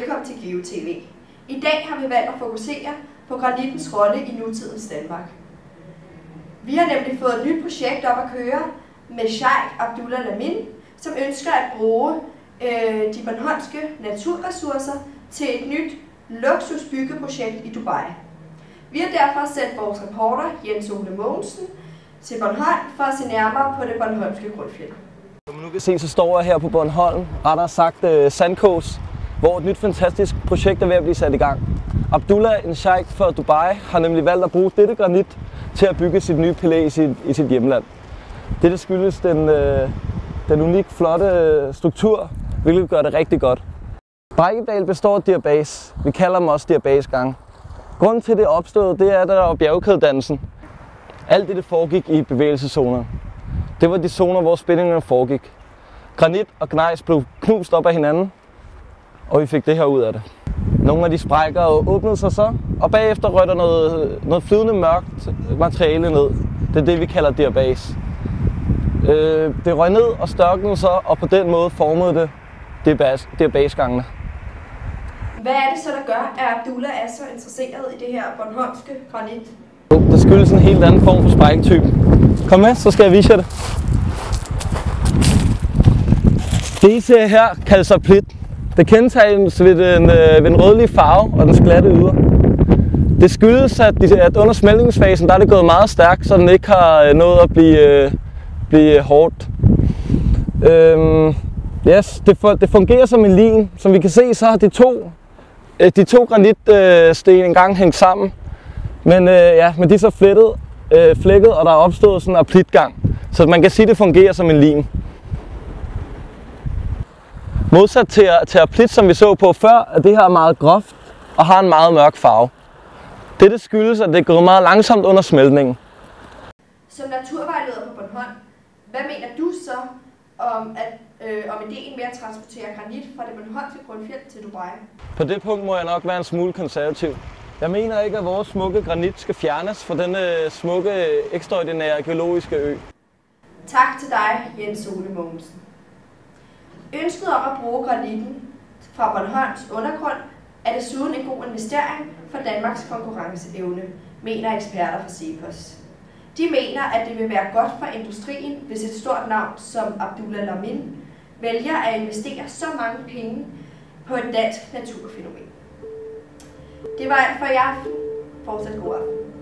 velkommen til GeoTV. I dag har vi valgt at fokusere på granittens rolle i nutidens Danmark. Vi har nemlig fået et nyt projekt op at køre med Sheikh Abdullah Lamin, som ønsker at bruge øh, de bornholmske naturressourcer til et nyt luksusbyggeprojekt i Dubai. Vi har derfor sendt vores reporter Jens Ole Mogensen til Bornholm for at se nærmere på det bornholmske grundfjeld. Som nu kan se, så står jeg her på Bornholm, rettere sagt uh, Sandkås, hvor et nyt fantastisk projekt er ved at blive sat i gang. Abdullah, en sheikh fra Dubai, har nemlig valgt at bruge dette granit til at bygge sit nye palæ i sit, i sit hjemland. Dette skyldes den, øh, den unik flotte øh, struktur, hvilket gør det rigtig godt. Brækkedal består af diabase. Vi kalder dem også diabasgang. Grunden til, det opstod, opstået, det er, at der var bjergkædedansen. Alt det, det foregik i bevægelseszoner. Det var de zoner, hvor spændingerne foregik. Granit og gnejs blev knust op af hinanden, og vi fik det her ud af det. Nogle af de sprækker åbnede sig så, og bagefter røg der noget, noget flydende mørkt materiale ned. Det er det, vi kalder diabase. Øh, det røg ned og størknede så, og på den måde formede det diabasegangene. Hvad er det så, der gør, at Abdullah er så interesseret i det her bornholmske granit? Det skyldes en helt anden form for sprækketype. Kom med, så skal jeg vise jer det. Disse her kaldes plit. Det kendetegnes ved den, øh, ved den rødlige farve og den glatte yder. Det skyldes, at, de, at under smeltningsfasen der er det gået meget stærkt, så den ikke har øh, nået at blive, øh, blive hårdt. Øhm, yes, det, for, det fungerer som en lin. Som vi kan se, så har de to, øh, de to granitsten engang hængt sammen. Men, øh, ja, men de er så flettet, øh, flækket, og der er opstået sådan en aplitgang. Så man kan sige, at det fungerer som en lim. Modsat til, til aplit, som vi så på før, at det her er meget groft og har en meget mørk farve. Dette skyldes, at det går meget langsomt under smeltningen. Som naturvejleder på Bornholm, hvad mener du så om, at, øh, om ideen med at transportere granit fra det bornholmske grundfjeld til Dubai? På det punkt må jeg nok være en smule konservativ. Jeg mener ikke, at vores smukke granit skal fjernes fra denne smukke, ekstraordinære geologiske ø. Tak til dig, Jens Ole Mogensen. Ønsket om at bruge granitten fra Bornholms undergrund er desuden en god investering for Danmarks konkurrenceevne, mener eksperter fra Cepos. De mener, at det vil være godt for industrien, hvis et stort navn som Abdullah Lamin vælger at investere så mange penge på et dansk naturfænomen. Det var alt for i aften. Fortsat god aften.